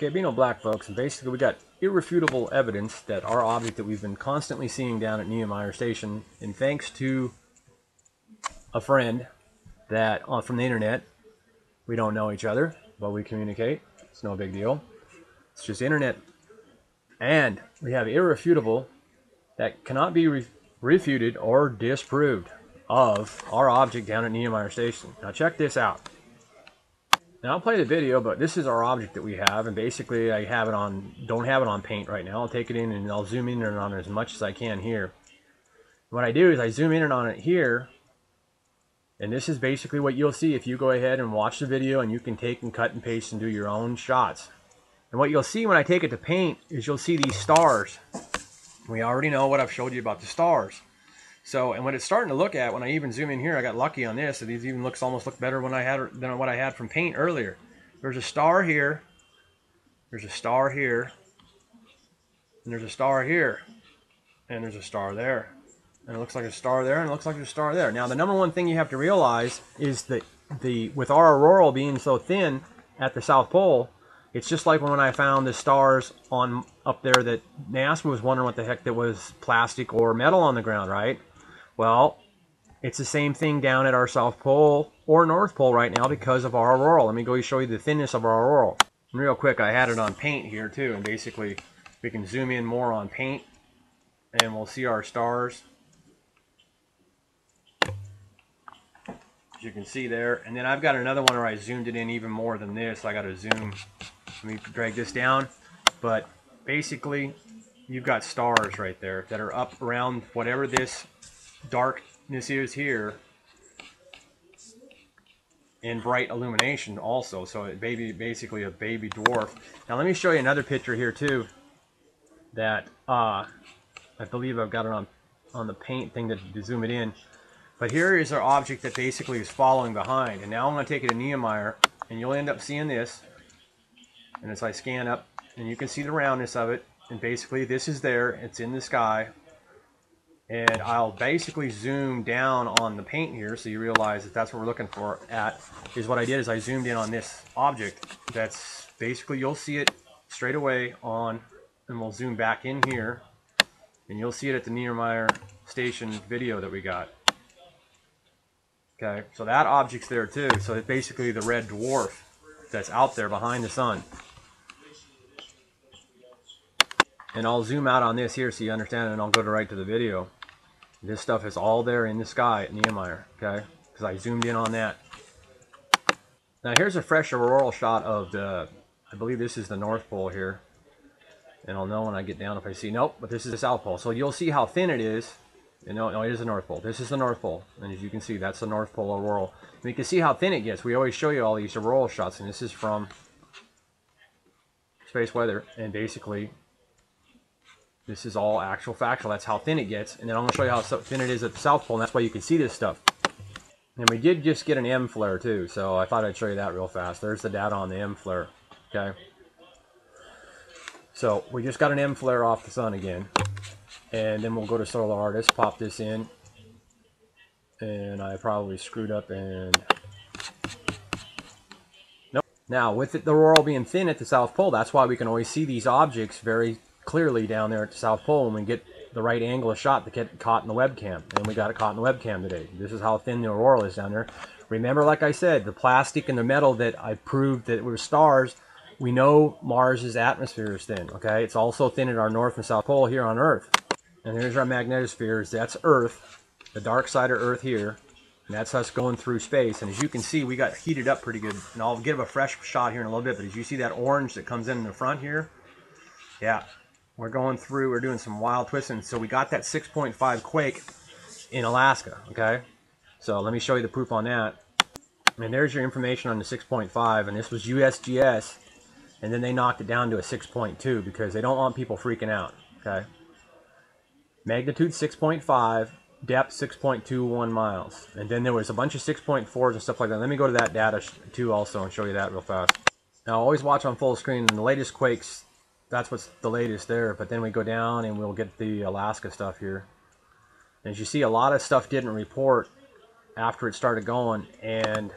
Gabino Black, folks, and basically we got irrefutable evidence that our object that we've been constantly seeing down at Neumayer Station, and thanks to a friend that uh, from the internet, we don't know each other, but we communicate. It's no big deal. It's just internet. And we have irrefutable that cannot be re refuted or disproved of our object down at Neumayer Station. Now check this out. Now I'll play the video, but this is our object that we have, and basically I have it on, don't have it on paint right now. I'll take it in and I'll zoom in and on it as much as I can here. What I do is I zoom in and on it here, and this is basically what you'll see if you go ahead and watch the video and you can take and cut and paste and do your own shots. And what you'll see when I take it to paint is you'll see these stars. We already know what I've showed you about the stars. So, and what it's starting to look at, when I even zoom in here, I got lucky on this. So these even looks almost look better when I had than what I had from paint earlier. There's a star here. There's a star here. And there's a star here. And there's a star there. And it looks like a star there, and it looks like a star there. Now, the number one thing you have to realize is that the with our auroral being so thin at the South Pole, it's just like when I found the stars on up there that NASA was wondering what the heck that was plastic or metal on the ground, right? Well, it's the same thing down at our South Pole or North Pole right now because of our auroral. Let me go show you the thinness of our auroral. And real quick, I had it on paint here too, and basically we can zoom in more on paint and we'll see our stars. As you can see there. And then I've got another one where I zoomed it in even more than this. I got to zoom. Let me drag this down. But basically, you've got stars right there that are up around whatever this darkness is here in bright illumination also. So it baby basically a baby dwarf. Now let me show you another picture here too that uh i believe i've got it on on the paint thing to, to zoom it in. But here is our object that basically is following behind. And now i'm going to take it to Neumayer and you'll end up seeing this. And as i scan up and you can see the roundness of it. And basically this is there. It's in the sky and I'll basically zoom down on the paint here so you realize that that's what we're looking for at is what I did is I zoomed in on this object. That's basically you'll see it straight away on and we'll zoom back in here and you'll see it at the Neumayer station video that we got. Okay so that object's there too. So it's basically the red dwarf that's out there behind the sun. And I'll zoom out on this here so you understand and I'll go to right to the video this stuff is all there in the sky at Neumayer, okay? Because I zoomed in on that. Now here's a fresh auroral shot of the, I believe this is the North Pole here. And I'll know when I get down if I see, nope, but this is the South Pole. So you'll see how thin it is. You know, no, it is the North Pole. This is the North Pole. And as you can see, that's the North Pole auroral. And you can see how thin it gets. We always show you all these auroral shots, and this is from Space Weather. And basically, this is all actual factual. That's how thin it gets. And then I'm going to show you how thin it is at the South Pole. And that's why you can see this stuff. And we did just get an M flare too. So I thought I'd show you that real fast. There's the data on the M flare. Okay. So we just got an M flare off the sun again. And then we'll go to Solar Artist, pop this in. And I probably screwed up and... Nope. Now, with it, the auroral being thin at the South Pole, that's why we can always see these objects very clearly down there at the South Pole and we get the right angle of shot to get caught in the webcam. And we got it caught in the webcam today. This is how thin the auroral is down there. Remember, like I said, the plastic and the metal that I proved that were stars, we know Mars's atmosphere is thin, okay? It's also thin at our North and South Pole here on Earth. And here's our magnetospheres. That's Earth, the dark side of Earth here. And that's us going through space. And as you can see, we got heated up pretty good. And I'll give a fresh shot here in a little bit. But as you see that orange that comes in in the front here, yeah, we're going through, we're doing some wild twisting. So we got that 6.5 quake in Alaska, okay? So let me show you the proof on that. And there's your information on the 6.5, and this was USGS, and then they knocked it down to a 6.2 because they don't want people freaking out, okay? Magnitude 6.5, depth 6.21 miles. And then there was a bunch of 6.4s and stuff like that. Let me go to that data too also and show you that real fast. Now always watch on full screen, and the latest quakes that's what's the latest there. But then we go down and we'll get the Alaska stuff here. As you see, a lot of stuff didn't report after it started going. And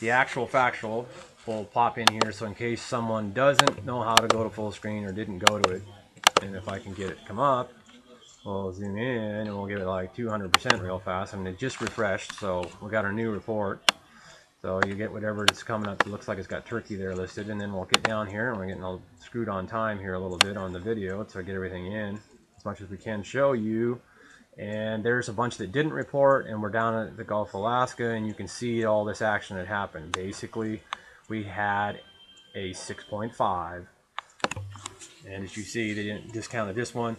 the actual factual, we'll pop in here so in case someone doesn't know how to go to full screen or didn't go to it, and if I can get it come up, we'll zoom in and we'll give it like 200% real fast. and it just refreshed, so we got our new report. So you get whatever it's coming up. It looks like it's got Turkey there listed, and then we'll get down here, and we're getting all screwed on time here a little bit on the video, so I get everything in as much as we can show you. And there's a bunch that didn't report, and we're down at the Gulf of Alaska, and you can see all this action that happened. Basically, we had a 6.5, and as you see, they didn't discount this one.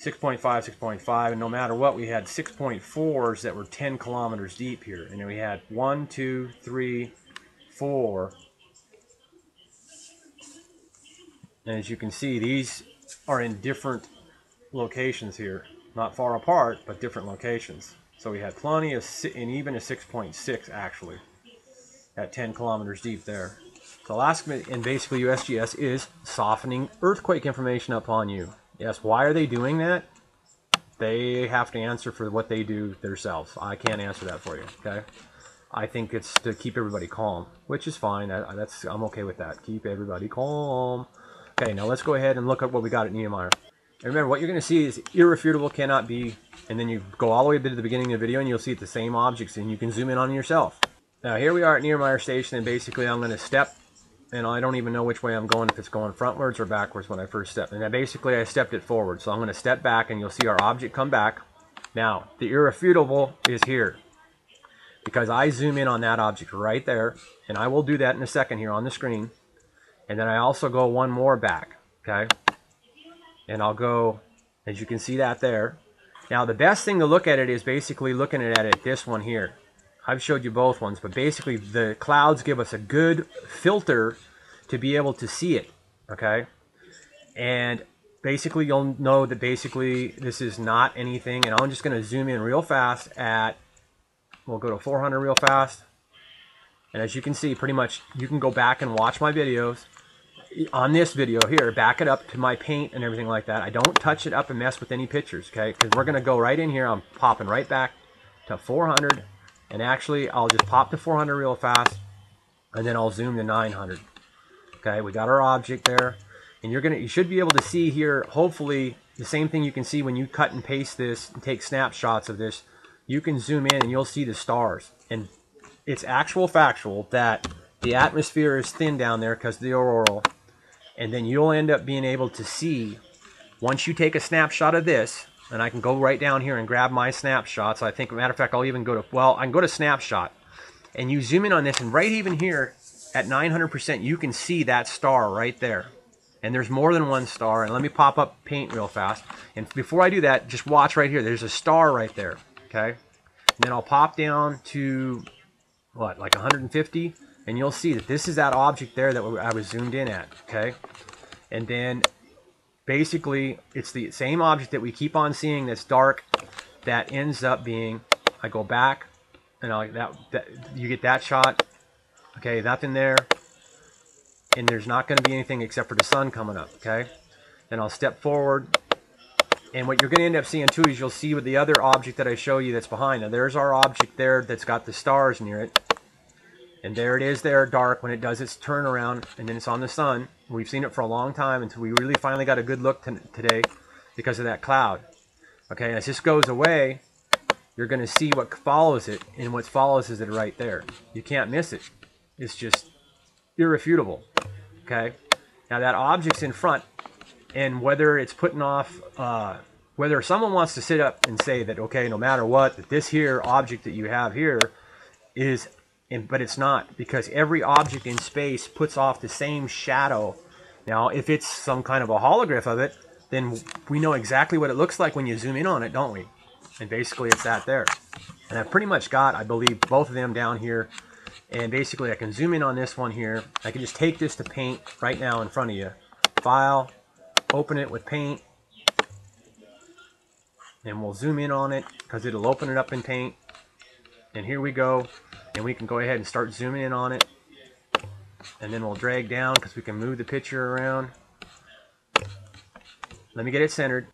6.5, 6.5, and no matter what, we had 6.4s that were 10 kilometers deep here. And then we had one, two, three, four. And as you can see, these are in different locations here. Not far apart, but different locations. So we had plenty of, and even a 6.6 actually, at 10 kilometers deep there. So Alaska and basically USGS is softening earthquake information upon you. Yes, why are they doing that? They have to answer for what they do themselves. I can't answer that for you, okay? I think it's to keep everybody calm, which is fine. I, that's I'm okay with that. Keep everybody calm. Okay, now let's go ahead and look at what we got at Neumayer. And remember, what you're going to see is irrefutable cannot be, and then you go all the way to the beginning of the video and you'll see the same objects and you can zoom in on yourself. Now here we are at Neumayer Station and basically I'm going to step and I don't even know which way I'm going, if it's going frontwards or backwards when I first step. And I basically I stepped it forward. So I'm going to step back and you'll see our object come back. Now, the irrefutable is here because I zoom in on that object right there. And I will do that in a second here on the screen. And then I also go one more back, okay? And I'll go, as you can see that there. Now, the best thing to look at it is basically looking at it, this one here. I've showed you both ones, but basically the clouds give us a good filter to be able to see it, okay? And basically you'll know that basically this is not anything, and I'm just going to zoom in real fast at, we'll go to 400 real fast, and as you can see, pretty much you can go back and watch my videos on this video here, back it up to my paint and everything like that. I don't touch it up and mess with any pictures, okay? Because we're going to go right in here. I'm popping right back to 400 and actually, I'll just pop to 400 real fast, and then I'll zoom to 900. Okay, we got our object there. And you're gonna, you should be able to see here, hopefully, the same thing you can see when you cut and paste this and take snapshots of this. You can zoom in and you'll see the stars. And it's actual factual that the atmosphere is thin down there because the auroral. And then you'll end up being able to see, once you take a snapshot of this, and I can go right down here and grab my snapshots. I think, matter of fact, I'll even go to, well, I can go to snapshot. And you zoom in on this, and right even here at 900%, you can see that star right there. And there's more than one star. And let me pop up paint real fast. And before I do that, just watch right here. There's a star right there, okay? And then I'll pop down to, what, like 150? And you'll see that this is that object there that I was zoomed in at, okay? And then basically it's the same object that we keep on seeing that's dark that ends up being I go back and I that, that you get that shot. Okay nothing there. And there's not going to be anything except for the sun coming up okay? Then I'll step forward. And what you're going to end up seeing too is you'll see with the other object that I show you that's behind. Now there's our object there that's got the stars near it and there it is there, dark, when it does its turnaround, and then it's on the sun. We've seen it for a long time until we really finally got a good look today because of that cloud. Okay, as this goes away, you're going to see what follows it, and what follows is it right there. You can't miss it. It's just irrefutable. Okay, now that object's in front, and whether it's putting off, uh, whether someone wants to sit up and say that, okay, no matter what, that this here object that you have here is and, but it's not because every object in space puts off the same shadow. Now, if it's some kind of a holograph of it, then we know exactly what it looks like when you zoom in on it, don't we? And basically it's that there. And I've pretty much got, I believe, both of them down here. And basically I can zoom in on this one here. I can just take this to paint right now in front of you. File, open it with paint. And we'll zoom in on it because it'll open it up in paint. And here we go and we can go ahead and start zooming in on it. And then we'll drag down because we can move the picture around. Let me get it centered.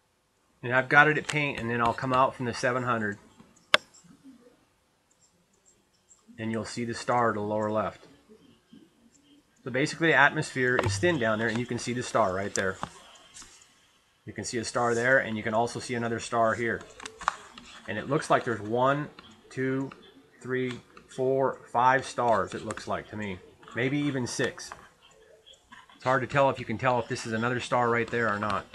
And I've got it at paint and then I'll come out from the 700 and you'll see the star to the lower left. So basically the atmosphere is thin down there and you can see the star right there. You can see a star there and you can also see another star here. And it looks like there's one, two, three, four, five stars it looks like to me. Maybe even six. It's hard to tell if you can tell if this is another star right there or not.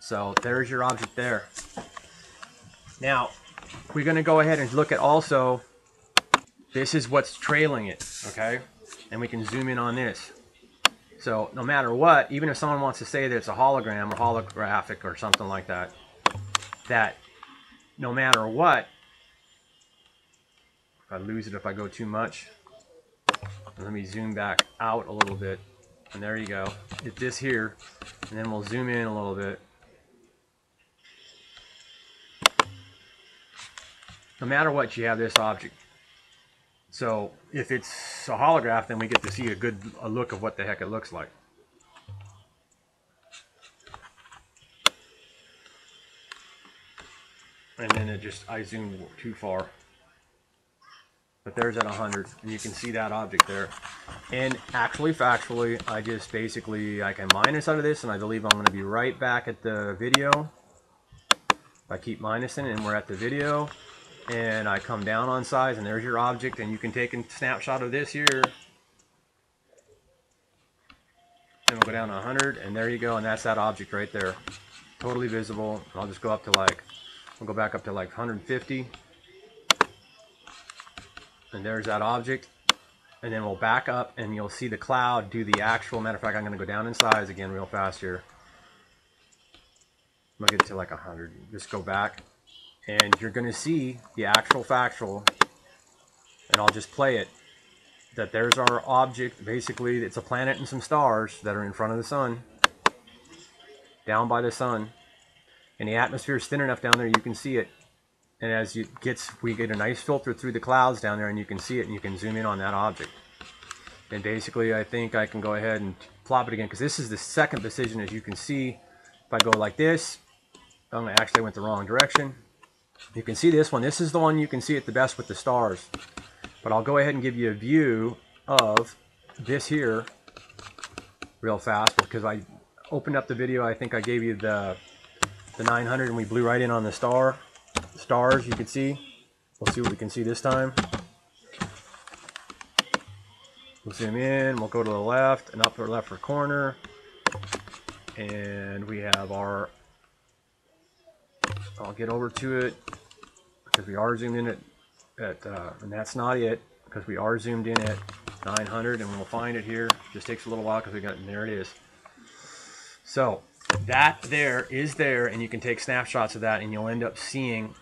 So there's your object there. Now, we're going to go ahead and look at also, this is what's trailing it, okay? And we can zoom in on this. So no matter what, even if someone wants to say that it's a hologram or holographic or something like that, that no matter what, I lose it if I go too much, let me zoom back out a little bit. And there you go. Hit this here, and then we'll zoom in a little bit. no matter what, you have this object. So if it's a holograph, then we get to see a good a look of what the heck it looks like. And then it just, I zoomed too far. But there's at 100, and you can see that object there. And actually, factually, I just basically, I can minus out of this, and I believe I'm going to be right back at the video. I keep minusing, and we're at the video and I come down on size and there's your object and you can take a snapshot of this here and we'll go down to 100 and there you go and that's that object right there totally visible I'll just go up to like we'll go back up to like 150 and there's that object. And then we'll back up and you'll see the cloud do the actual matter of fact I'm going to go down in size again real fast here. I'm to get to like a 100 just go back. And you're going to see the actual factual. And I'll just play it. That there's our object basically it's a planet and some stars that are in front of the sun. Down by the sun. And the atmosphere is thin enough down there you can see it and as it gets we get a nice filter through the clouds down there and you can see it and you can zoom in on that object and basically I think I can go ahead and plop it again because this is the second position as you can see if I go like this I'm actually I went the wrong direction you can see this one. This is the one you can see it the best with the stars. But I'll go ahead and give you a view of this here real fast because I opened up the video. I think I gave you the the 900 and we blew right in on the star stars you can see. We'll see what we can see this time. We'll zoom in, we'll go to the left and up upper left for corner. And we have our, I'll get over to it because we are zoomed in at, at uh, and that's not it because we are zoomed in at 900 and we'll find it here just takes a little while because we got and there it is so that there is there and you can take snapshots of that and you'll end up seeing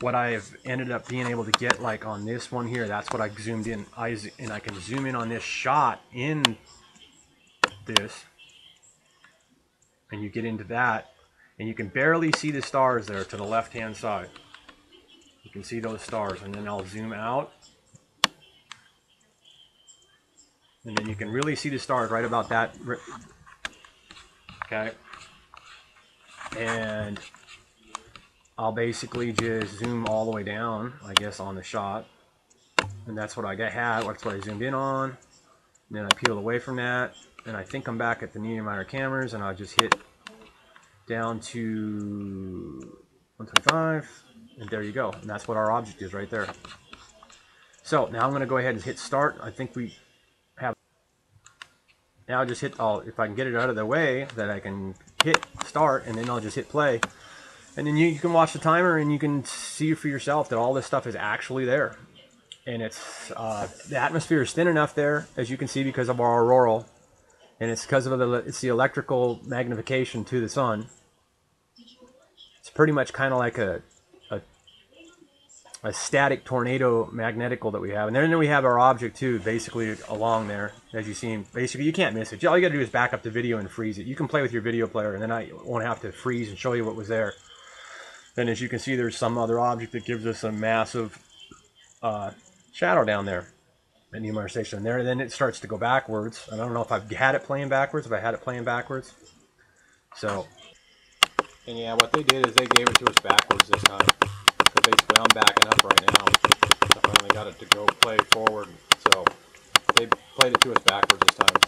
what I've ended up being able to get like on this one here that's what I zoomed in I and I can zoom in on this shot in this and you get into that and you can barely see the stars there to the left hand side you can see those stars and then I'll zoom out. And then you can really see the stars right about that. Okay. And I'll basically just zoom all the way down, I guess, on the shot. And that's what I had. That's what I zoomed in on. And then I peeled away from that. And I think I'm back at the Meyer cameras and I'll just hit down to 125. And there you go. And that's what our object is right there. So now I'm going to go ahead and hit start. I think we have... Now just hit, I'll, if I can get it out of the way, that I can hit start and then I'll just hit play. And then you, you can watch the timer and you can see for yourself that all this stuff is actually there. And it's, uh, the atmosphere is thin enough there, as you can see, because of our auroral. And it's because of the, it's the electrical magnification to the sun. It's pretty much kind of like a a static tornado magnetical that we have. And then we have our object too, basically along there, as you see. Basically, you can't miss it. All you got to do is back up the video and freeze it. You can play with your video player, and then I won't have to freeze and show you what was there. Then as you can see, there's some other object that gives us a massive uh, shadow down there at Neumayer Station. There, then it starts to go backwards. I don't know if I've had it playing backwards, if I had it playing backwards. So, and yeah, what they did is they gave it to us backwards this time basically I'm backing up right now. I finally got it to go play forward. So they played it to us backwards this time.